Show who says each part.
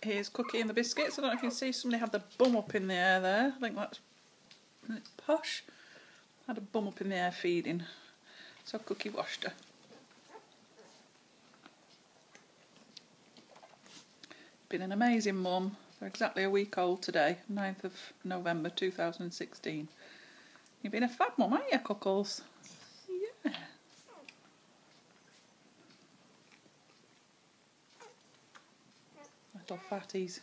Speaker 1: Here's Cookie and the biscuits. I don't know if you can see, somebody had the bum up in the air there. I think that's posh. Had a bum up in the air feeding. So Cookie washed her. Been an amazing mum. They're exactly a week old today, 9th of November 2016. You've been a fab mum, haven't you, Cuckles? Little fatties.